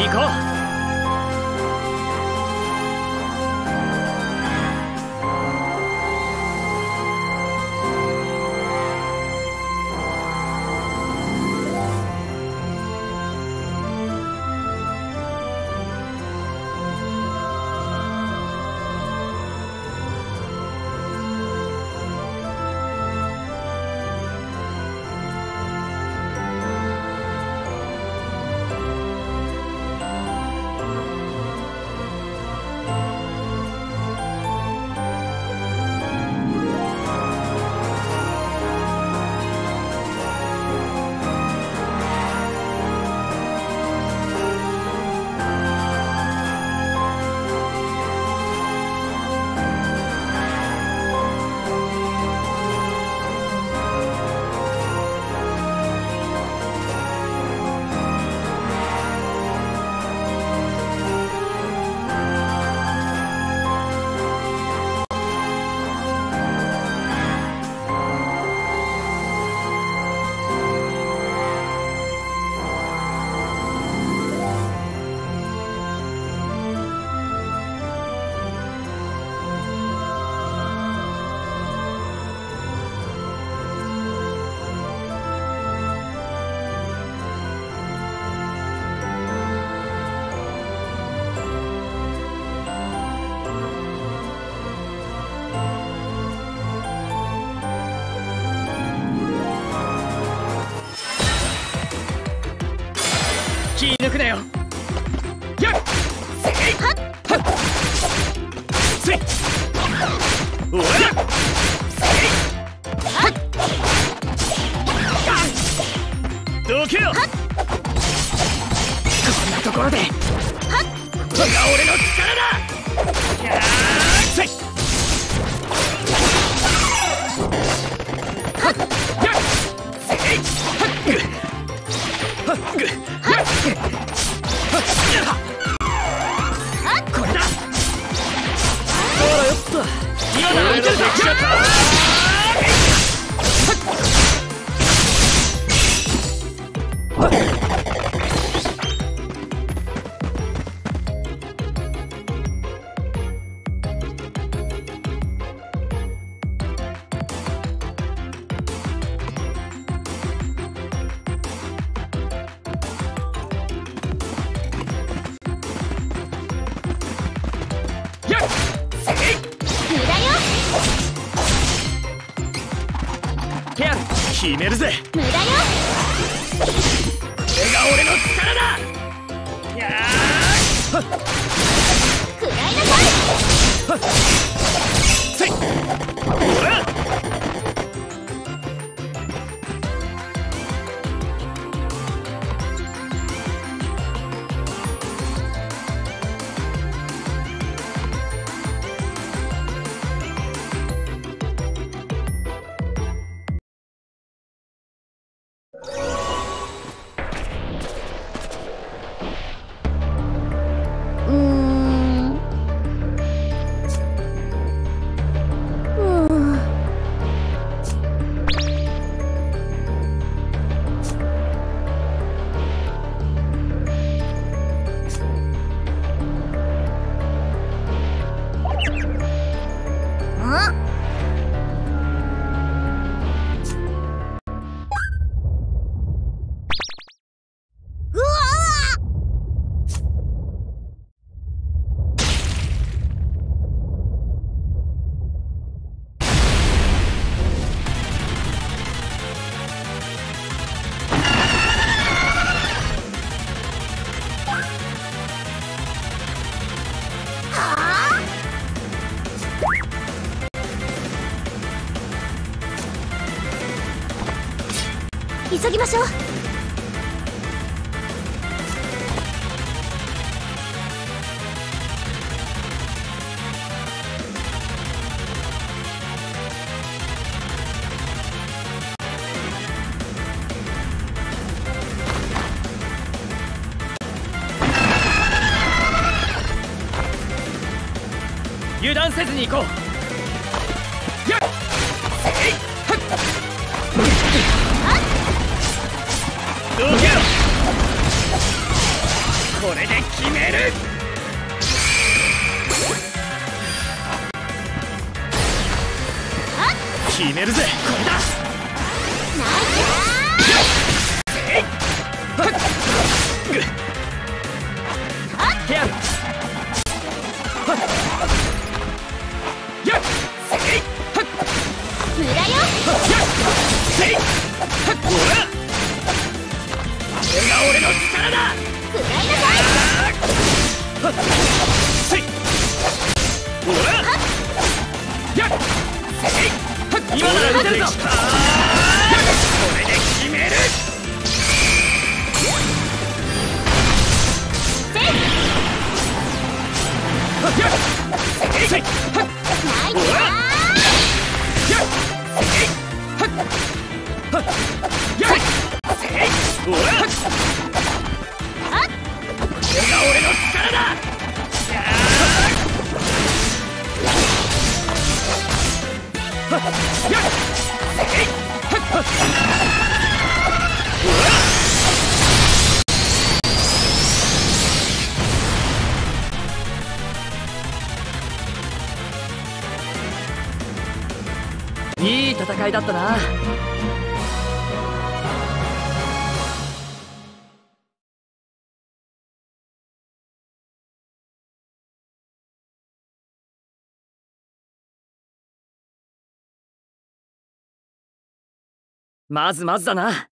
行こう。気抜くなよ。やっ。せい。はっ。はっせい。おらせいはっ。どけよ。こんなところで。はっ。これが俺の力だ今ならいけるぞ決めるぜ。無駄よ。これが俺の力だ急ぎましょう。油断せずに行こう。やっどけこれで決める。決めるぜ。これだ。ナイヘア俺の力だ！食らいなさい！今なら撃てるぞ いい戦いだったな。まずまずだな。